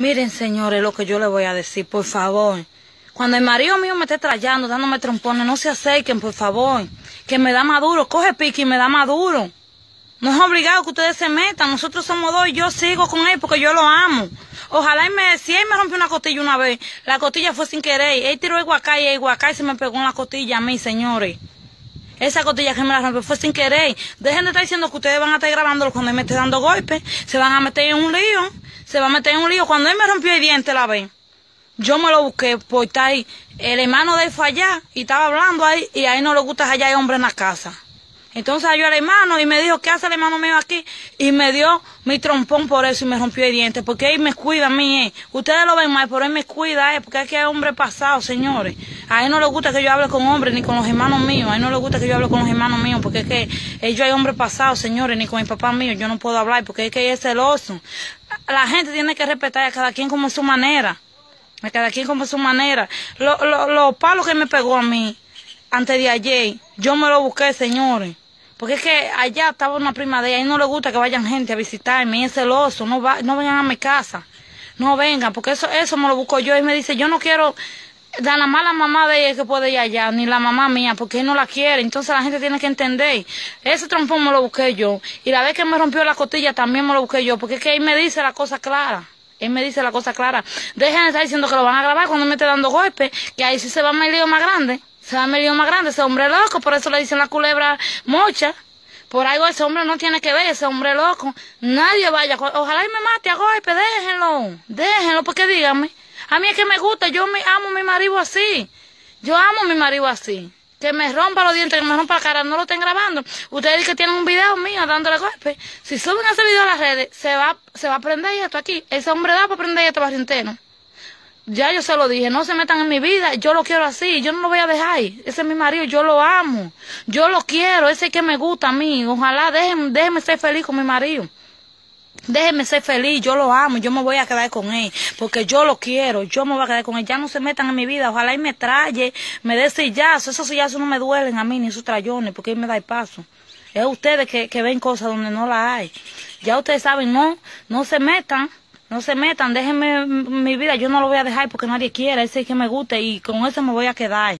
Miren, señores, lo que yo les voy a decir, por favor. Cuando el marido mío me esté trayendo, dándome trompones, no se acerquen, por favor. Que me da maduro, coge pique y me da maduro. No es obligado que ustedes se metan. Nosotros somos dos y yo sigo con él porque yo lo amo. Ojalá y me, si él me rompió una costilla una vez, la costilla fue sin querer. Él tiró el guacay y el guacay se me pegó en la costilla a mí, señores. Esa costilla que me la rompió fue sin querer. Dejen de estar diciendo que ustedes van a estar grabándolo cuando él me esté dando golpes. Se van a meter en un lío. Se va a meter en un lío. Cuando él me rompió el diente la vez, yo me lo busqué por estar ahí. El hermano de él fue allá y estaba hablando ahí y a él no le gusta allá hay hombre en la casa. Entonces yo al hermano y me dijo, ¿qué hace el hermano mío aquí? Y me dio mi trompón por eso y me rompió el diente, porque él me cuida a mí. Eh. Ustedes lo ven mal, pero él me cuida, eh, porque aquí hay hombre pasado, señores. A él no le gusta que yo hable con hombres ni con los hermanos míos. A él no le gusta que yo hable con los hermanos míos, porque es que ellos hay hombre pasado, señores, ni con mi papá mío. Yo no puedo hablar, porque es que él es celoso. La gente tiene que respetar a cada quien como su manera. A cada quien como su manera. Los lo, palos que me pegó a mí, antes de ayer, yo me lo busqué, señores. Porque es que allá estaba una prima de ella y no le gusta que vayan gente a visitarme, es celoso, no, va, no vengan a mi casa, no vengan, porque eso, eso me lo busco yo y me dice, yo no quiero dar la mala mamá de ella que puede ir allá, ni la mamá mía, porque él no la quiere, entonces la gente tiene que entender, ese trompón me lo busqué yo, y la vez que me rompió la costilla también me lo busqué yo, porque es que él me dice la cosa clara. Él me dice la cosa clara. Dejen de estar diciendo que lo van a grabar cuando me esté dando golpes, que ahí sí se va a lío más grande se ha medio más grande, ese hombre loco, por eso le dicen la culebra mocha. Por algo ese hombre no tiene que ver, ese hombre loco. Nadie vaya, ojalá y me mate a golpe, déjenlo, déjenlo, porque díganme. A mí es que me gusta, yo me amo a mi marido así. Yo amo a mi marido así. Que me rompa los dientes, que me rompa la cara, no lo estén grabando. Ustedes que tienen un video mío dándole golpe. Si suben ese video a las redes, se va, se va a prender esto aquí. Ese hombre da para prender este barrio entero. Ya yo se lo dije, no se metan en mi vida, yo lo quiero así, yo no lo voy a dejar. Ese es mi marido, yo lo amo, yo lo quiero, ese es que me gusta a mí. Ojalá déjenme, déjenme ser feliz con mi marido. Déjenme ser feliz, yo lo amo, yo me voy a quedar con él, porque yo lo quiero, yo me voy a quedar con él, ya no se metan en mi vida, ojalá y me traye, me dé sillazo, esos sillazos no me duelen a mí, ni esos trayones, porque él me da el paso. Es ustedes que, que ven cosas donde no las hay. Ya ustedes saben, no, no se metan. No se metan, déjenme mi vida, yo no lo voy a dejar porque nadie quiere, ese es que me guste y con eso me voy a quedar.